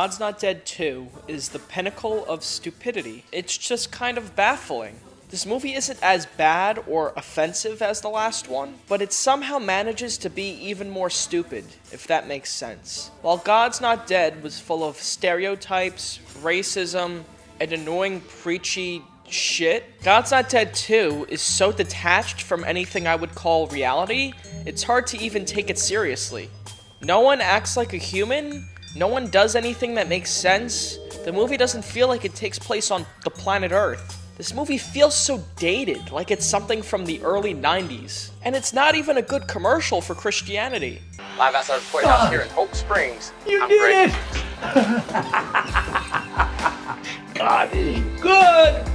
God's Not Dead 2 is the pinnacle of stupidity. It's just kind of baffling. This movie isn't as bad or offensive as the last one, but it somehow manages to be even more stupid, if that makes sense. While God's Not Dead was full of stereotypes, racism, and annoying preachy shit, God's Not Dead 2 is so detached from anything I would call reality, it's hard to even take it seriously. No one acts like a human, no one does anything that makes sense. The movie doesn't feel like it takes place on the planet Earth. This movie feels so dated, like it's something from the early 90s. And it's not even a good commercial for Christianity. Live outside the courthouse here in Hope Springs. You I'm did great. it! God, is good!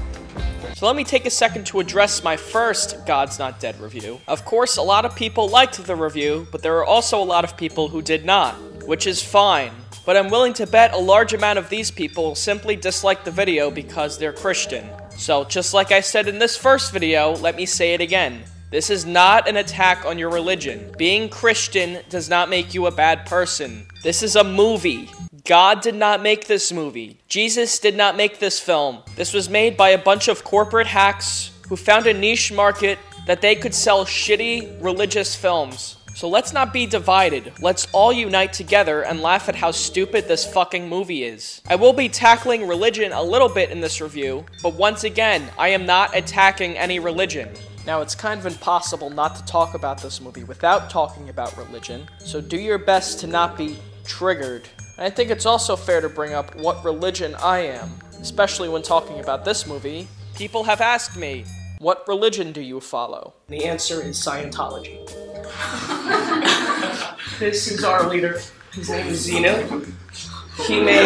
So let me take a second to address my first God's Not Dead review. Of course, a lot of people liked the review, but there are also a lot of people who did not, which is fine. But I'm willing to bet a large amount of these people simply dislike the video because they're Christian. So, just like I said in this first video, let me say it again. This is not an attack on your religion. Being Christian does not make you a bad person. This is a movie. God did not make this movie. Jesus did not make this film. This was made by a bunch of corporate hacks who found a niche market that they could sell shitty religious films. So let's not be divided. Let's all unite together and laugh at how stupid this fucking movie is. I will be tackling religion a little bit in this review, but once again, I am not attacking any religion. Now, it's kind of impossible not to talk about this movie without talking about religion, so do your best to not be triggered. And I think it's also fair to bring up what religion I am, especially when talking about this movie. People have asked me, what religion do you follow? The answer is Scientology. This is our leader. His name is Xenu. He made.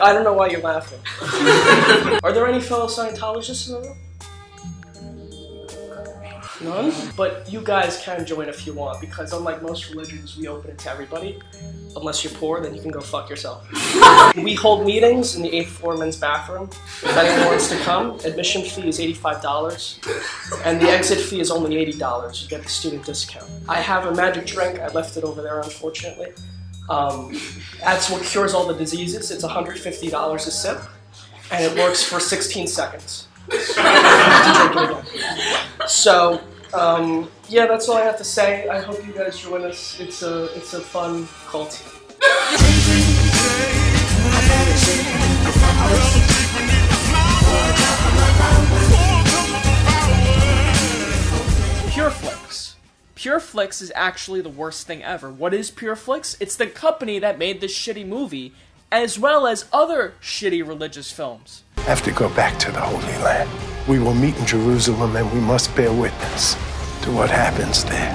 I don't know why you're laughing. Are there any fellow Scientologists in the room? None? But you guys can join if you want, because unlike most religions, we open it to everybody. Unless you're poor, then you can go fuck yourself. we hold meetings in the 8th floor men's bathroom. If anyone wants to come, admission fee is $85, and the exit fee is only $80. You get the student discount. I have a magic drink. I left it over there, unfortunately. Um, that's what cures all the diseases. It's $150 a sip, and it works for 16 seconds. You have to drink it again. So, um, yeah, that's all I have to say. I hope you guys join us. It's a it's a fun cult. Pureflix. Pureflix is actually the worst thing ever. What is Pureflix? It's the company that made this shitty movie, as well as other shitty religious films. Have to go back to the Holy Land. We will meet in Jerusalem and we must bear witness to what happens there.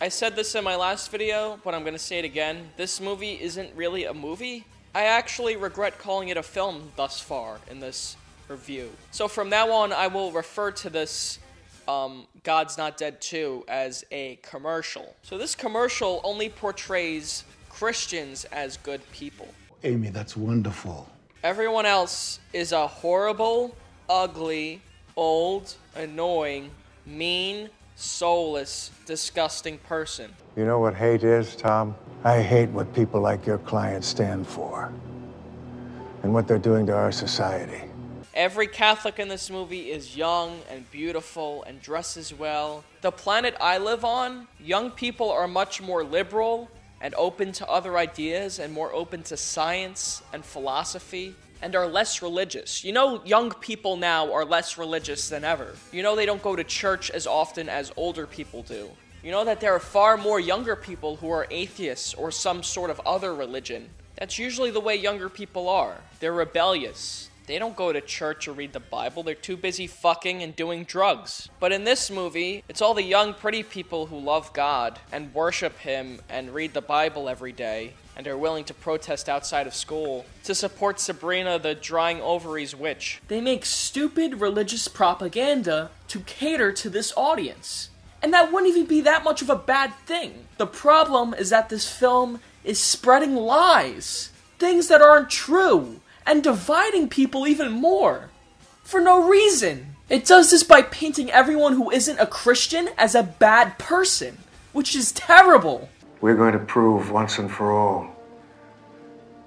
I said this in my last video, but I'm gonna say it again. This movie isn't really a movie. I actually regret calling it a film thus far in this review. So from now on, I will refer to this um, God's Not Dead 2 as a commercial. So this commercial only portrays Christians as good people. Amy, that's wonderful. Everyone else is a horrible, ugly, old, annoying, mean, soulless, disgusting person. You know what hate is, Tom? I hate what people like your clients stand for and what they're doing to our society. Every Catholic in this movie is young and beautiful and dresses well. The planet I live on, young people are much more liberal and open to other ideas and more open to science and philosophy and are less religious. You know, young people now are less religious than ever. You know, they don't go to church as often as older people do. You know that there are far more younger people who are atheists or some sort of other religion. That's usually the way younger people are. They're rebellious. They don't go to church or read the Bible. They're too busy fucking and doing drugs. But in this movie, it's all the young, pretty people who love God and worship Him and read the Bible every day and are willing to protest outside of school to support Sabrina the drying ovaries witch. They make stupid religious propaganda to cater to this audience. And that wouldn't even be that much of a bad thing. The problem is that this film is spreading lies, things that aren't true, and dividing people even more. For no reason. It does this by painting everyone who isn't a Christian as a bad person, which is terrible. We're going to prove once and for all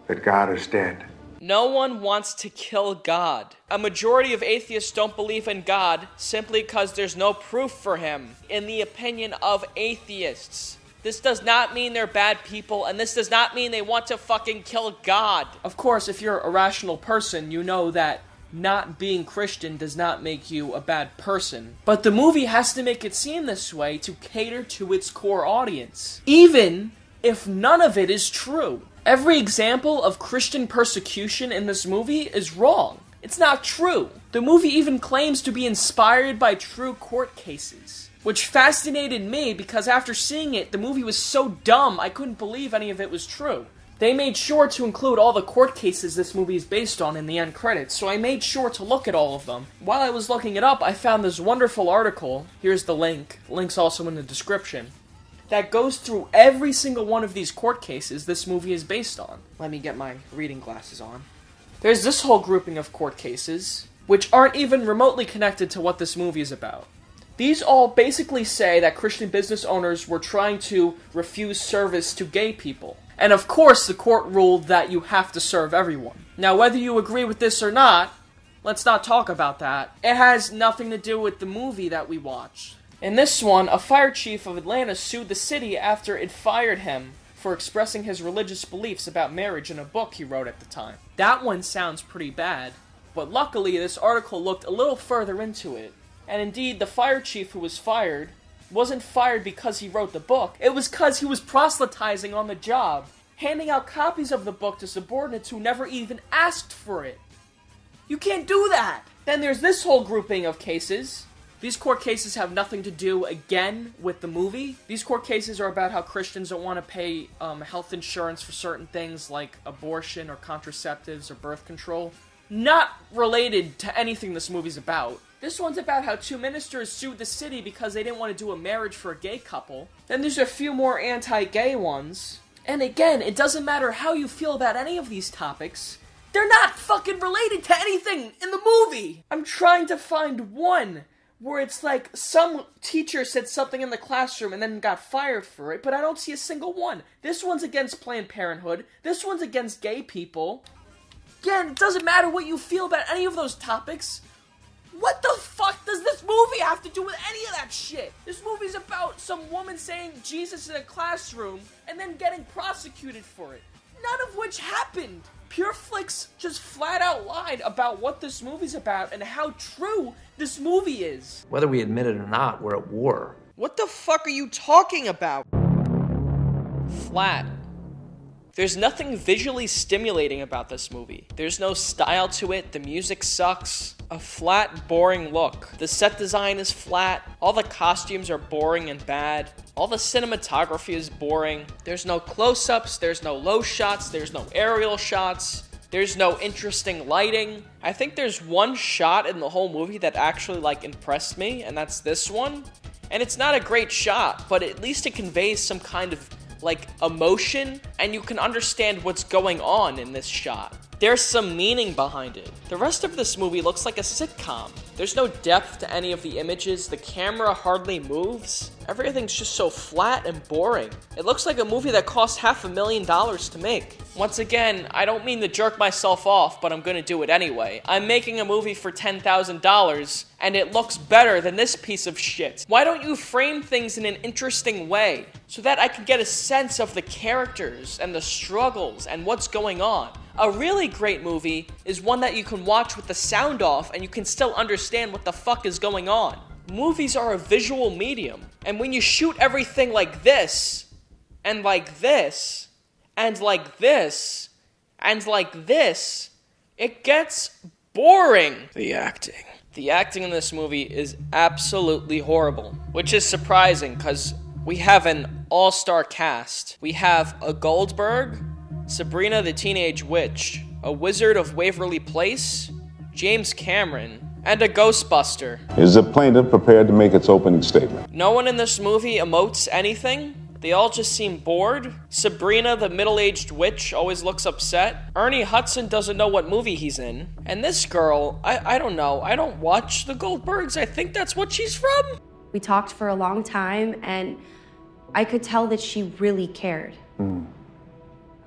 that God is dead. No one wants to kill God. A majority of atheists don't believe in God simply because there's no proof for him, in the opinion of atheists. This does not mean they're bad people, and this does not mean they want to fucking kill God. Of course, if you're a rational person, you know that not being Christian does not make you a bad person. But the movie has to make it seem this way to cater to its core audience, even if none of it is true. Every example of Christian persecution in this movie is wrong. It's not true. The movie even claims to be inspired by true court cases, which fascinated me because after seeing it, the movie was so dumb I couldn't believe any of it was true. They made sure to include all the court cases this movie is based on in the end credits, so I made sure to look at all of them. While I was looking it up, I found this wonderful article. Here's the link. Link's also in the description that goes through every single one of these court cases this movie is based on. Let me get my reading glasses on. There's this whole grouping of court cases, which aren't even remotely connected to what this movie is about. These all basically say that Christian business owners were trying to refuse service to gay people. And of course, the court ruled that you have to serve everyone. Now, whether you agree with this or not, let's not talk about that. It has nothing to do with the movie that we watched. In this one, a fire chief of Atlanta sued the city after it fired him for expressing his religious beliefs about marriage in a book he wrote at the time. That one sounds pretty bad, but luckily this article looked a little further into it. And indeed, the fire chief who was fired wasn't fired because he wrote the book, it was because he was proselytizing on the job, handing out copies of the book to subordinates who never even asked for it. You can't do that! Then there's this whole grouping of cases these court cases have nothing to do, again, with the movie. These court cases are about how Christians don't want to pay um, health insurance for certain things like abortion or contraceptives or birth control. Not related to anything this movie's about. This one's about how two ministers sued the city because they didn't want to do a marriage for a gay couple. Then there's a few more anti gay ones. And again, it doesn't matter how you feel about any of these topics. They're not fucking related to anything in the movie! I'm trying to find one where it's like some teacher said something in the classroom and then got fired for it, but I don't see a single one. This one's against Planned Parenthood. This one's against gay people. Again, it doesn't matter what you feel about any of those topics. What the fuck does this movie have to do with any of that shit? This movie's about some woman saying Jesus in a classroom and then getting prosecuted for it. None of which happened. Pure Pureflix just flat out lied about what this movie's about and how true this movie is. Whether we admit it or not, we're at war. What the fuck are you talking about? Flat. There's nothing visually stimulating about this movie. There's no style to it, the music sucks. A flat, boring look. The set design is flat, all the costumes are boring and bad, all the cinematography is boring. There's no close ups, there's no low shots, there's no aerial shots. There's no interesting lighting. I think there's one shot in the whole movie that actually like impressed me, and that's this one. And it's not a great shot, but at least it conveys some kind of like emotion and you can understand what's going on in this shot. There's some meaning behind it. The rest of this movie looks like a sitcom. There's no depth to any of the images, the camera hardly moves. Everything's just so flat and boring. It looks like a movie that cost half a million dollars to make. Once again, I don't mean to jerk myself off, but I'm gonna do it anyway. I'm making a movie for $10,000, and it looks better than this piece of shit. Why don't you frame things in an interesting way, so that I can get a sense of the characters and the struggles and what's going on? A really great movie is one that you can watch with the sound off and you can still understand what the fuck is going on. Movies are a visual medium, and when you shoot everything like this, and like this, and like this, and like this, it gets boring. The acting. The acting in this movie is absolutely horrible, which is surprising because we have an all star cast. We have a Goldberg, Sabrina the Teenage Witch, a Wizard of Waverly Place, James Cameron, and a Ghostbuster. Is the plaintiff prepared to make its opening statement? No one in this movie emotes anything. They all just seem bored. Sabrina, the middle aged witch, always looks upset. Ernie Hudson doesn't know what movie he's in. And this girl, I, I don't know. I don't watch the Goldbergs. I think that's what she's from. We talked for a long time, and I could tell that she really cared. Hmm.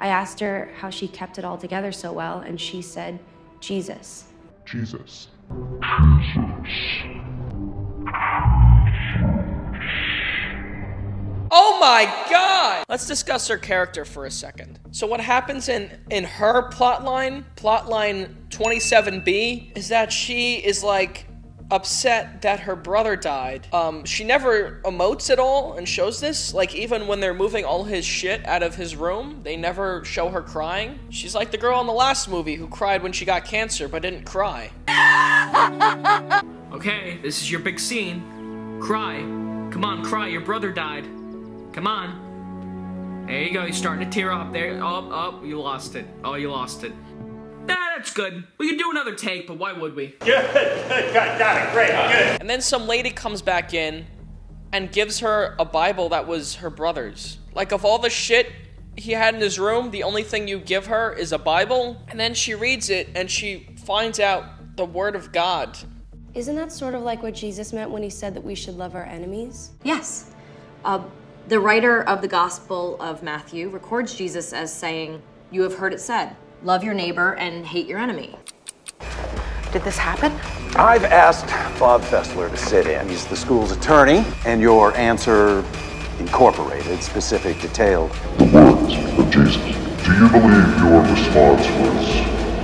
I asked her how she kept it all together so well, and she said, Jesus. Jesus. Oh my god! Let's discuss her character for a second. So what happens in in her plotline, plotline 27B, is that she is like upset that her brother died. Um she never emotes at all and shows this. Like even when they're moving all his shit out of his room, they never show her crying. She's like the girl in the last movie who cried when she got cancer but didn't cry. Okay, this is your big scene. Cry. Come on, cry. Your brother died. Come on. There you go. You're starting to tear up there. Oh, oh, you lost it. Oh, you lost it. Nah, that's good. We could do another take, but why would we? Good, good, got, got it, great, good. And then some lady comes back in and gives her a Bible that was her brother's. Like, of all the shit he had in his room, the only thing you give her is a Bible. And then she reads it and she finds out the Word of God. Isn't that sort of like what Jesus meant when he said that we should love our enemies? Yes. Uh, the writer of the Gospel of Matthew records Jesus as saying, You have heard it said, love your neighbor and hate your enemy. Did this happen? I've asked Bob Fessler to sit in. He's the school's attorney, and your answer incorporated specific, detailed. The words of oh, Jesus. Do you believe your response was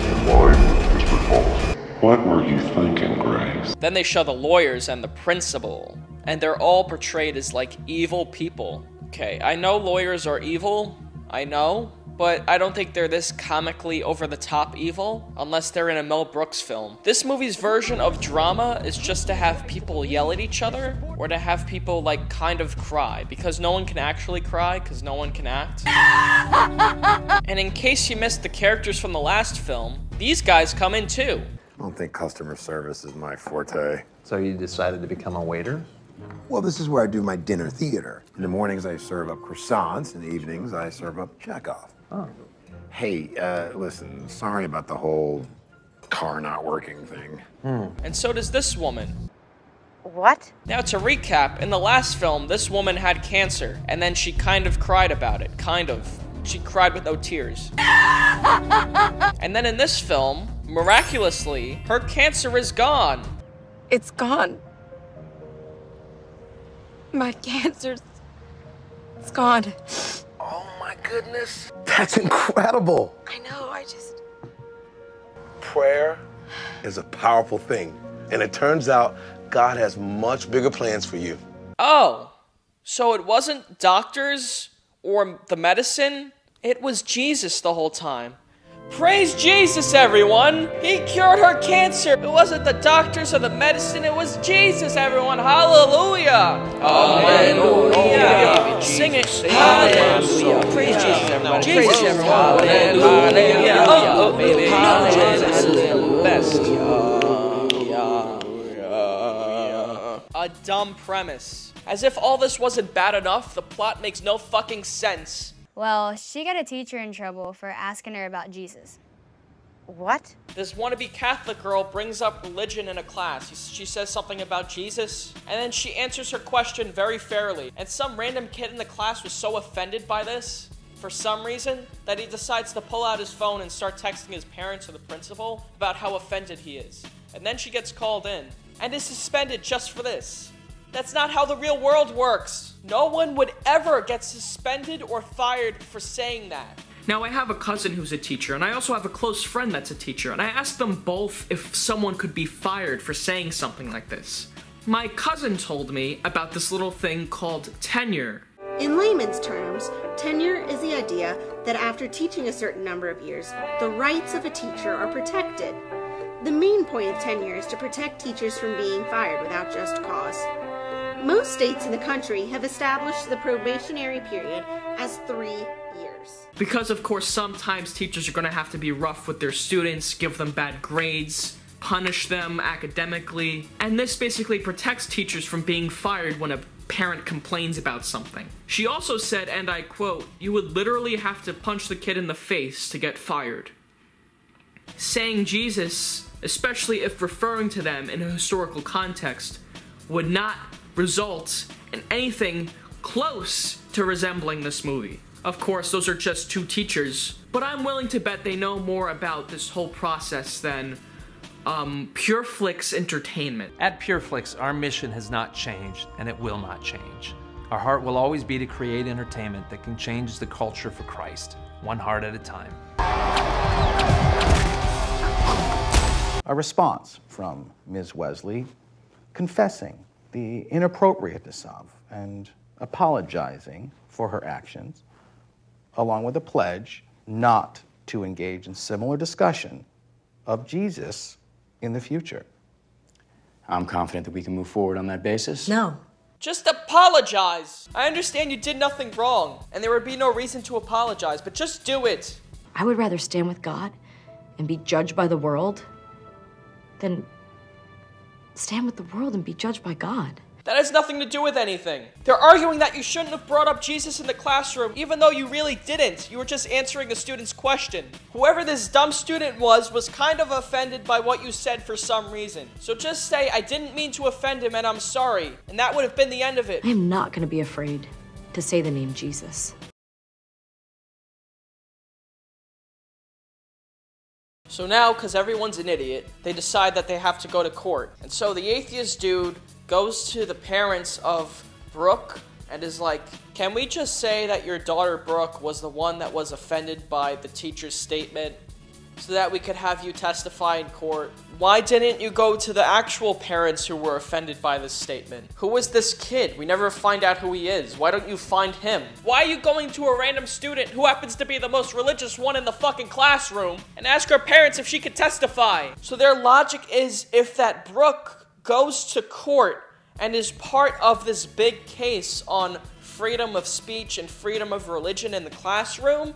in line with district policy? What were you thinking, Grace? Then they show the lawyers and the principal, and they're all portrayed as like evil people. Okay, I know lawyers are evil, I know, but I don't think they're this comically over the top evil unless they're in a Mel Brooks film. This movie's version of drama is just to have people yell at each other or to have people like kind of cry because no one can actually cry because no one can act. and in case you missed the characters from the last film, these guys come in too. I don't think customer service is my forte. So you decided to become a waiter? Well, this is where I do my dinner theater. In the mornings, I serve up croissants. In the evenings, I serve up Chekhov. Oh. Hey, uh, listen, sorry about the whole car not working thing. And so does this woman. What? Now, to recap, in the last film, this woman had cancer, and then she kind of cried about it. Kind of. She cried with no tears. and then in this film, miraculously, her cancer is gone. It's gone. My cancer's. It's gone. Oh my goodness. That's incredible. I know, I just. Prayer is a powerful thing. And it turns out God has much bigger plans for you. Oh, so it wasn't doctors or the medicine? It was Jesus the whole time. Praise Jesus, everyone! He cured her cancer! It wasn't the doctors or the medicine, it was Jesus, everyone! Hallelujah! Hallelujah! Sing it! Hallelujah! Praise Jesus, everyone! Jesus, everyone! Hallelujah! Oh, oh, baby! Hallelujah! Best! A dumb premise. As if all this wasn't bad enough, the plot makes no fucking sense. Well, she got a teacher in trouble for asking her about Jesus. What? This wannabe Catholic girl brings up religion in a class. She says something about Jesus, and then she answers her question very fairly. And some random kid in the class was so offended by this, for some reason, that he decides to pull out his phone and start texting his parents or the principal about how offended he is. And then she gets called in, and is suspended just for this. That's not how the real world works. No one would ever get suspended or fired for saying that. Now, I have a cousin who's a teacher, and I also have a close friend that's a teacher, and I asked them both if someone could be fired for saying something like this. My cousin told me about this little thing called tenure. In layman's terms, tenure is the idea that after teaching a certain number of years, the rights of a teacher are protected. The main point of tenure is to protect teachers from being fired without just cause. Most states in the country have established the probationary period as three years. Because, of course, sometimes teachers are going to have to be rough with their students, give them bad grades, punish them academically, and this basically protects teachers from being fired when a parent complains about something. She also said, and I quote, you would literally have to punch the kid in the face to get fired. Saying Jesus, especially if referring to them in a historical context, would not result in anything close to resembling this movie. Of course, those are just two teachers, but I'm willing to bet they know more about this whole process than um, PureFlix Entertainment. At PureFlix, our mission has not changed, and it will not change. Our heart will always be to create entertainment that can change the culture for Christ, one heart at a time. A response from Ms. Wesley confessing the inappropriateness of and apologizing for her actions, along with a pledge not to engage in similar discussion of Jesus in the future. I'm confident that we can move forward on that basis. No. Just apologize. I understand you did nothing wrong, and there would be no reason to apologize, but just do it. I would rather stand with God and be judged by the world than stand with the world and be judged by God. That has nothing to do with anything. They're arguing that you shouldn't have brought up Jesus in the classroom, even though you really didn't. You were just answering a student's question. Whoever this dumb student was, was kind of offended by what you said for some reason. So just say, I didn't mean to offend him and I'm sorry. And that would have been the end of it. I am not going to be afraid to say the name Jesus. So now, because everyone's an idiot, they decide that they have to go to court. And so the atheist dude goes to the parents of Brooke and is like, Can we just say that your daughter Brooke was the one that was offended by the teacher's statement so that we could have you testify in court? Why didn't you go to the actual parents who were offended by this statement? Who was this kid? We never find out who he is. Why don't you find him? Why are you going to a random student who happens to be the most religious one in the fucking classroom and ask her parents if she could testify? So their logic is if that Brooke goes to court and is part of this big case on freedom of speech and freedom of religion in the classroom,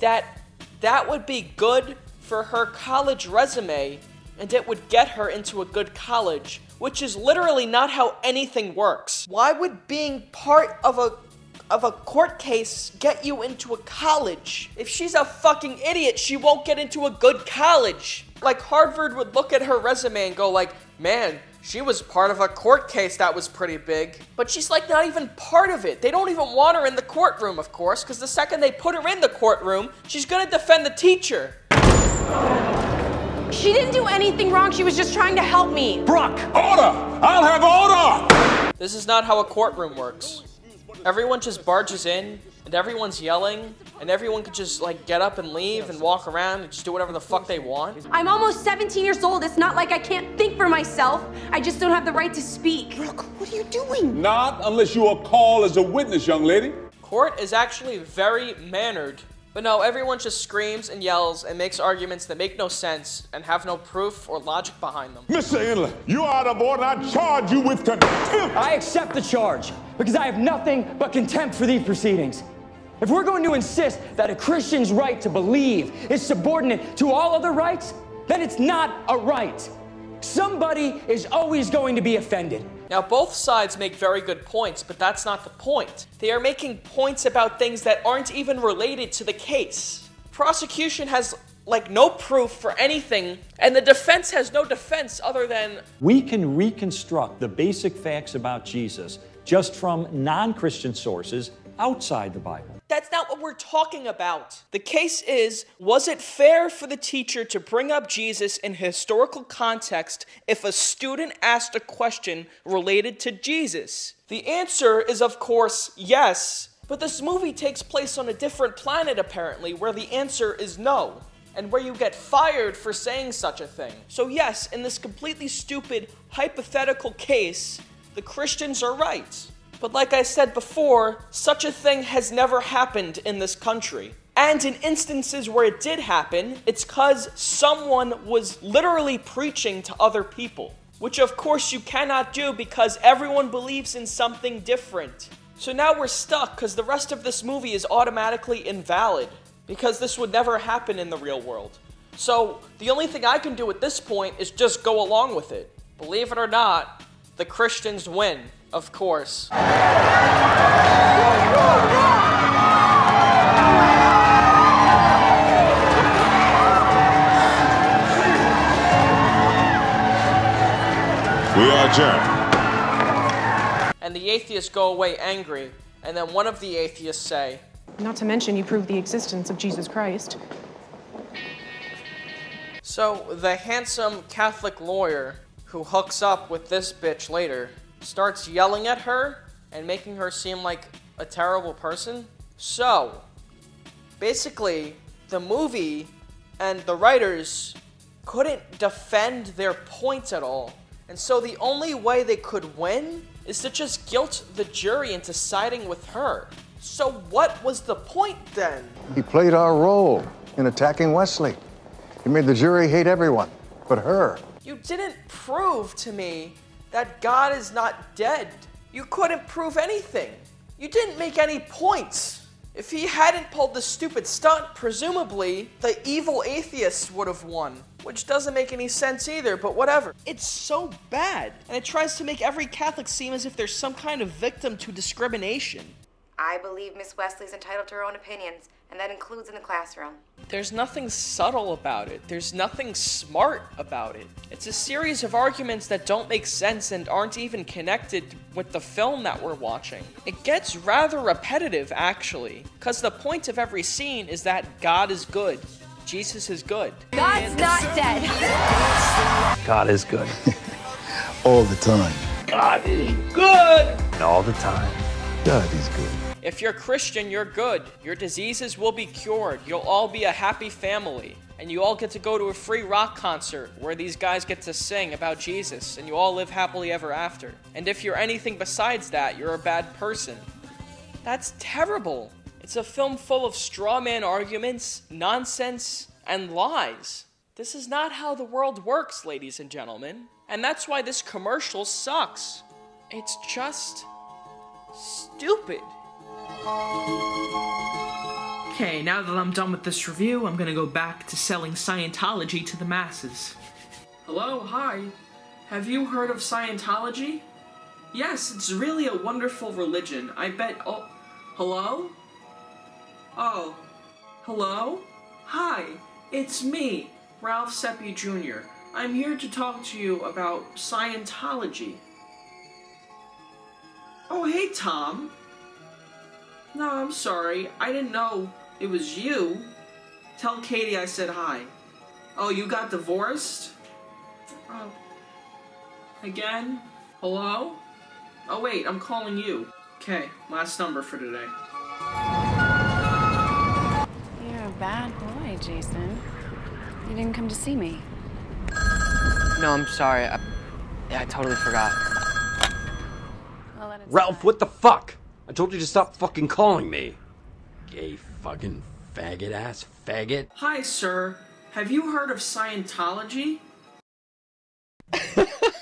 that that would be good for her college resume and it would get her into a good college, which is literally not how anything works. Why would being part of a of a court case get you into a college? If she's a fucking idiot, she won't get into a good college. Like Harvard would look at her resume and go like, "Man, she was part of a court case that was pretty big." But she's like not even part of it. They don't even want her in the courtroom, of course, cuz the second they put her in the courtroom, she's going to defend the teacher. She didn't do anything wrong. She was just trying to help me. Brooke! Order! I'll have order! This is not how a courtroom works. Everyone just barges in, and everyone's yelling, and everyone could just like get up and leave and walk around and just do whatever the fuck they want. I'm almost 17 years old. It's not like I can't think for myself. I just don't have the right to speak. Brooke, what are you doing? Not unless you are called as a witness, young lady. Court is actually very mannered. But no, everyone just screams and yells and makes arguments that make no sense and have no proof or logic behind them. Mr. Endler, you are the of order. I charge you with contempt. I accept the charge because I have nothing but contempt for these proceedings. If we're going to insist that a Christian's right to believe is subordinate to all other rights, then it's not a right. Somebody is always going to be offended. Now, both sides make very good points, but that's not the point. They are making points about things that aren't even related to the case. Prosecution has, like, no proof for anything, and the defense has no defense other than We can reconstruct the basic facts about Jesus just from non Christian sources outside the Bible. That's not what we're talking about. The case is was it fair for the teacher to bring up Jesus in historical context if a student asked a question related to Jesus? The answer is, of course, yes. But this movie takes place on a different planet, apparently, where the answer is no. And where you get fired for saying such a thing. So, yes, in this completely stupid, hypothetical case, the Christians are right. But like I said before, such a thing has never happened in this country. And in instances where it did happen, it's because someone was literally preaching to other people. Which, of course, you cannot do because everyone believes in something different. So now we're stuck because the rest of this movie is automatically invalid. Because this would never happen in the real world. So the only thing I can do at this point is just go along with it. Believe it or not, the Christians win. Of course. We are adjourned. And the atheists go away angry, and then one of the atheists say, Not to mention, you prove the existence of Jesus Christ. So the handsome Catholic lawyer who hooks up with this bitch later starts yelling at her and making her seem like a terrible person. So basically, the movie and the writers couldn't defend their point at all. And so the only way they could win is to just guilt the jury into siding with her. So what was the point then? He played our role in attacking Wesley. He made the jury hate everyone but her. You didn't prove to me that God is not dead. You couldn't prove anything. You didn't make any points. If he hadn't pulled the stupid stunt, presumably the evil atheists would have won. Which doesn't make any sense either, but whatever. It's so bad. And it tries to make every Catholic seem as if they're some kind of victim to discrimination. I believe Miss Wesley's entitled to her own opinions, and that includes in the classroom. There's nothing subtle about it. There's nothing smart about it. It's a series of arguments that don't make sense and aren't even connected with the film that we're watching. It gets rather repetitive, actually, because the point of every scene is that God is good. Jesus is good. God's not dead. God is good. All the time. God is good! and All the time. God is good. If you're Christian, you're good. Your diseases will be cured. You'll all be a happy family. And you all get to go to a free rock concert where these guys get to sing about Jesus, and you all live happily ever after. And if you're anything besides that, you're a bad person. That's terrible. It's a film full of straw man arguments, nonsense, and lies. This is not how the world works, ladies and gentlemen. And that's why this commercial sucks. It's just stupid. Okay, now that I'm done with this review, I'm gonna go back to selling Scientology to the masses. Hello, hi. Have you heard of Scientology? Yes, it's really a wonderful religion. I bet. Oh, hello? Oh, hello? Hi, it's me, Ralph Sepe Jr. I'm here to talk to you about Scientology. Oh, hey, Tom. No, I'm sorry. I didn't know it was you. Tell Katie I said hi. Oh, you got divorced? Oh. Again? Hello? Oh, wait, I'm calling you. Okay, last number for today. You're a bad boy, Jason. You didn't come to see me. No, I'm sorry. I, yeah, I totally forgot. Well, let it Ralph, what the fuck? I told you to stop fucking calling me. Gay fucking faggot ass faggot. Hi, sir. Have you heard of Scientology?